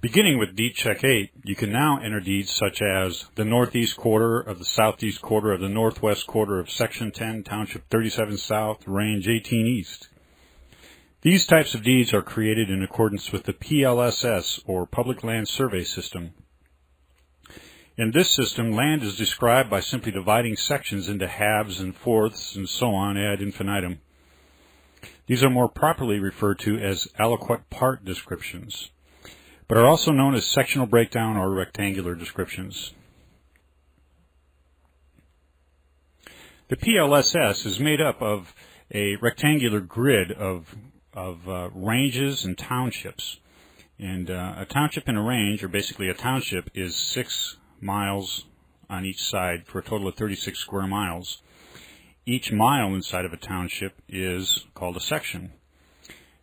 Beginning with Deed-Chek 8, you can now enter deeds such as the northeast quarter of the southeast quarter of the northwest quarter of section 10, township 37 south, range 18 east. These types of deeds are created in accordance with the PLSS or Public Land Survey System. In this system, land is described by simply dividing sections into halves and fourths and so on ad infinitum. These are more properly referred to as aliquot part descriptions, but are also known as sectional breakdown or rectangular descriptions. The PLSS is made up of a rectangular grid of, of uh, ranges and townships. And uh, a township and a range, or basically a township, is six miles on each side for a total of 36 square miles. Each mile inside of a township is called a section.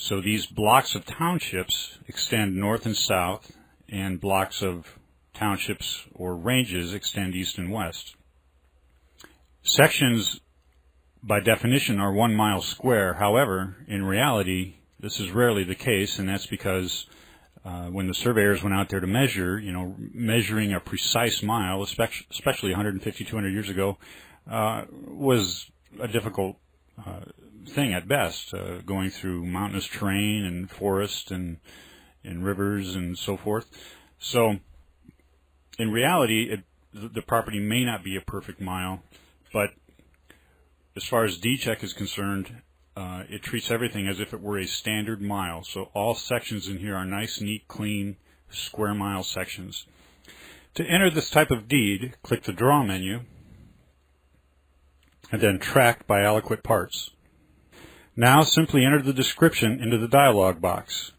So these blocks of townships extend north and south, and blocks of townships or ranges extend east and west. Sections, by definition, are one mile square. However, in reality, this is rarely the case, and that's because uh, when the surveyors went out there to measure, you know, measuring a precise mile, especially, especially 150, 200 years ago, uh, was a difficult uh, thing at best, uh, going through mountainous terrain and forest and and rivers and so forth. So, in reality, it, the property may not be a perfect mile, but as far as D-check is concerned, uh, it treats everything as if it were a standard mile. So all sections in here are nice, neat, clean, square mile sections. To enter this type of deed, click the Draw menu, and then Tract by Aliquot Parts. Now simply enter the description into the dialog box.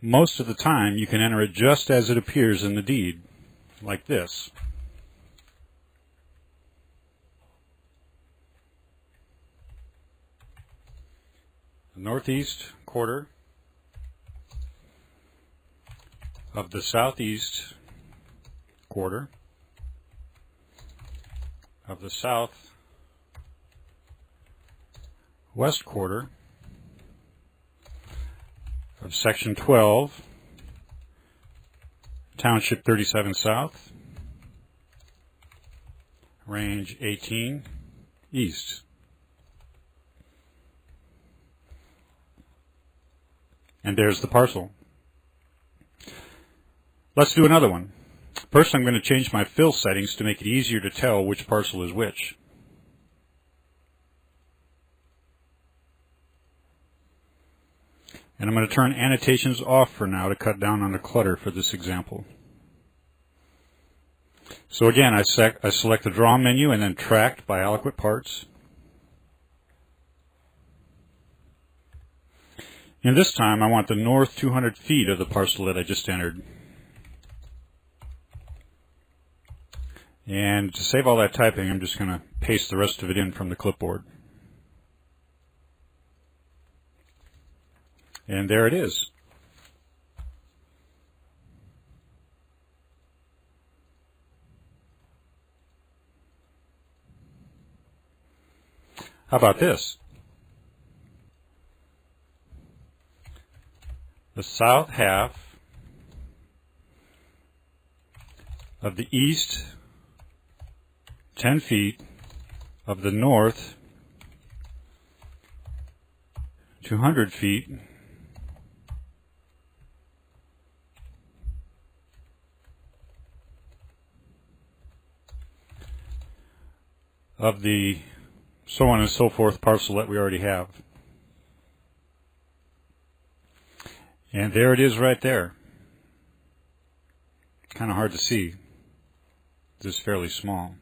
Most of the time you can enter it just as it appears in the deed, like this. northeast quarter of the southeast quarter of the south west quarter of section 12 township 37 south range 18 east And there's the parcel. Let's do another one. First, I'm going to change my fill settings to make it easier to tell which parcel is which. And I'm going to turn annotations off for now to cut down on the clutter for this example. So again, I, I select the Draw menu and then Tract by Aliquot Parts. And this time I want the north 200 feet of the parcel that I just entered. And to save all that typing, I'm just going to paste the rest of it in from the clipboard. And there it is. How about this? the south half of the east 10 feet of the north 200 feet of the so on and so forth parcel that we already have. And there it is right there. Kind of hard to see. This is fairly small.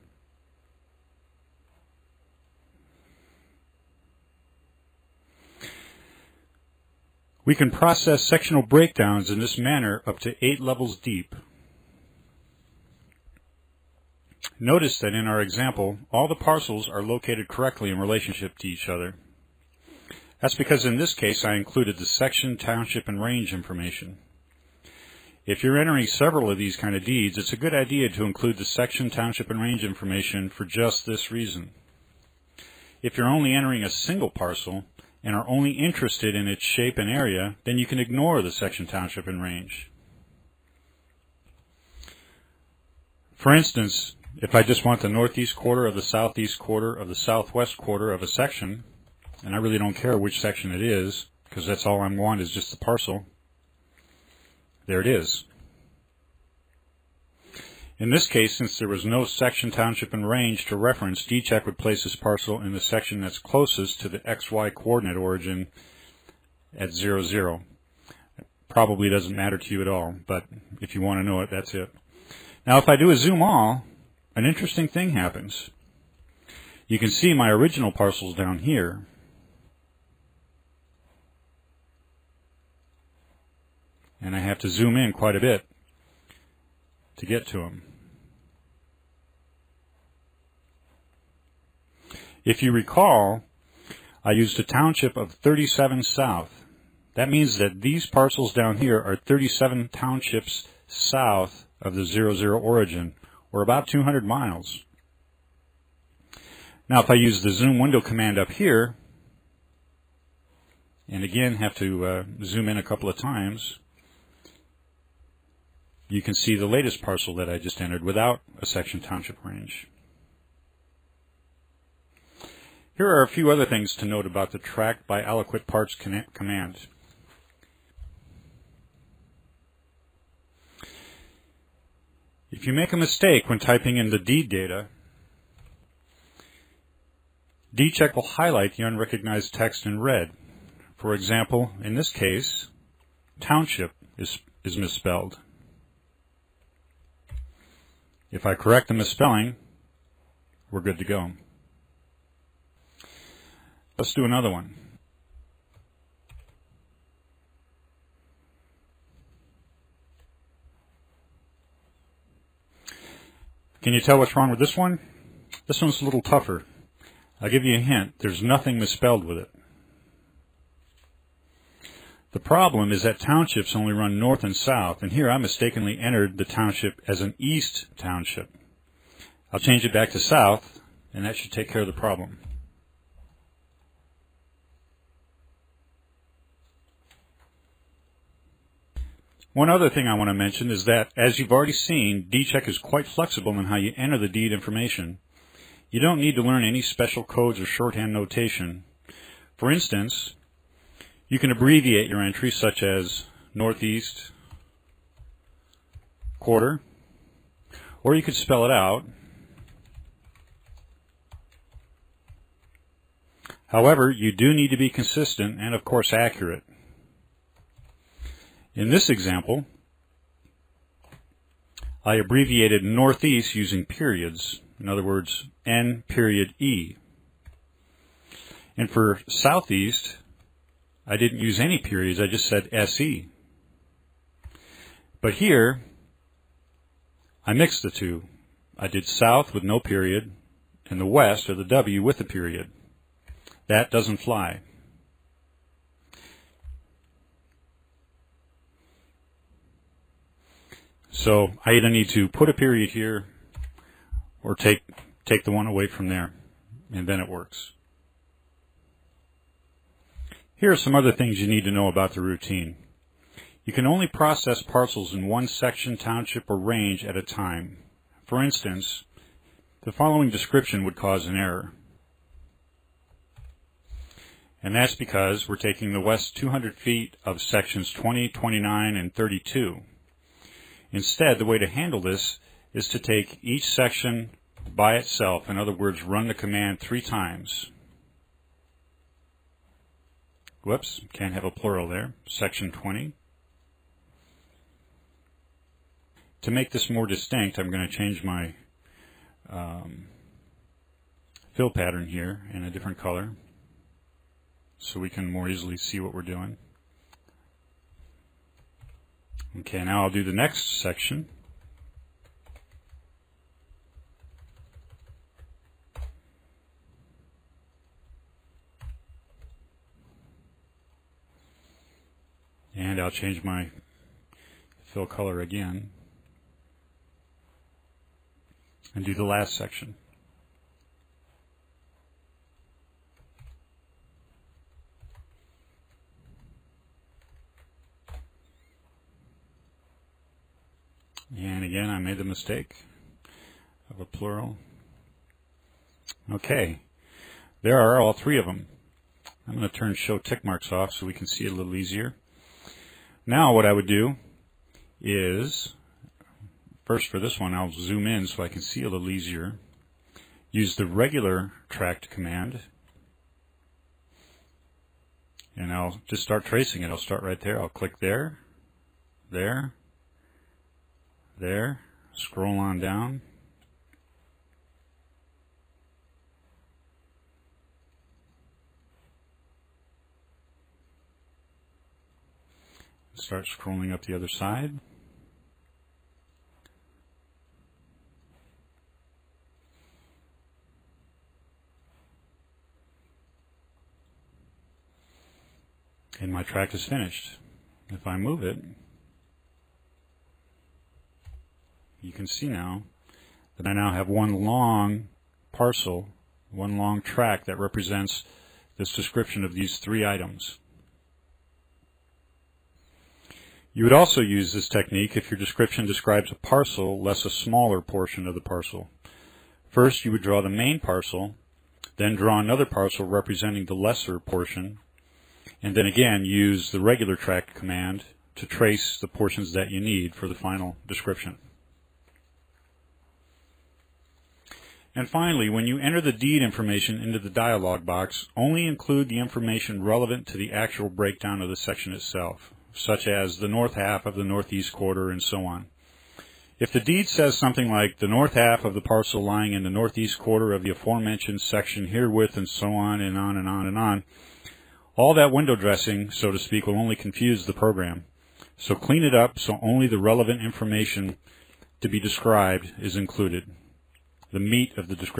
We can process sectional breakdowns in this manner up to eight levels deep. Notice that in our example, all the parcels are located correctly in relationship to each other. That's because in this case I included the section, township, and range information. If you're entering several of these kind of deeds, it's a good idea to include the section, township, and range information for just this reason. If you're only entering a single parcel and are only interested in its shape and area, then you can ignore the section, township, and range. For instance, if I just want the northeast quarter of the southeast quarter of the southwest quarter of a section, and I really don't care which section it is, because that's all I want is just the parcel, there it is. In this case, since there was no section, township, and range to reference, DCheck would place this parcel in the section that's closest to the XY coordinate origin at 0, 0. Probably doesn't matter to you at all, but if you want to know it, that's it. Now, if I do a zoom all, an interesting thing happens. You can see my original parcels down here. And I have to zoom in quite a bit to get to them. If you recall, I used a township of 37 south. That means that these parcels down here are 37 townships south of the 00 origin, or about 200 miles. Now if I use the zoom window command up here, and again have to uh, zoom in a couple of times, you can see the latest parcel that I just entered without a section township range. Here are a few other things to note about the tract by aliquot parts command. If you make a mistake when typing in the deed data, DCheck will highlight the unrecognized text in red. For example, in this case, township is, is misspelled. If I correct the misspelling, we're good to go. Let's do another one. Can you tell what's wrong with this one? This one's a little tougher. I'll give you a hint. There's nothing misspelled with it. The problem is that townships only run north and south, and here I mistakenly entered the township as an east township. I'll change it back to south, and that should take care of the problem. One other thing I want to mention is that, as you've already seen, DCheck is quite flexible in how you enter the deed information. You don't need to learn any special codes or shorthand notation. For instance, you can abbreviate your entry such as northeast quarter, or you could spell it out. However, you do need to be consistent and of course accurate. In this example, I abbreviated northeast using periods. In other words, N period E. And for southeast, I didn't use any periods, I just said SE. But here, I mixed the two. I did south with no period, and the west, or the W, with a period. That doesn't fly. So I either need to put a period here or take take the one away from there, and then it works. Here are some other things you need to know about the routine. You can only process parcels in one section, township, or range at a time. For instance, the following description would cause an error. And that's because we're taking the west 200 feet of sections 20, 29, and 32. Instead, the way to handle this is to take each section by itself. In other words, run the command three times. Whoops, can't have a plural there. Section 20. To make this more distinct, I'm going to change my um, fill pattern here in a different color so we can more easily see what we're doing. Okay, now I'll do the next section. And I'll change my fill color again and do the last section. And again, I made the mistake. of a plural. Okay, there are all three of them. I'm going to turn show tick marks off so we can see it a little easier. Now what I would do is, first for this one I'll zoom in so I can see a little easier. Use the regular tract command and I'll just start tracing it. I'll start right there. I'll click there, there, there, scroll on down. Start scrolling up the other side. and my tract is finished. If I move it, you can see now that I now have one long parcel, one long tract that represents this description of these three items. You would also use this technique if your description describes a parcel less a smaller portion of the parcel. First, you would draw the main parcel, then draw another parcel representing the lesser portion, and then again use the regular tract command to trace the portions that you need for the final description. And finally, when you enter the deed information into the dialog box, only include the information relevant to the actual breakdown of the section itself, such as the north half of the northeast quarter and so on. If the deed says something like the north half of the parcel lying in the northeast quarter of the aforementioned section herewith and so on and on and on and on, all that window dressing, so to speak, will only confuse the program. So clean it up so only the relevant information to be described is included. The meat of the description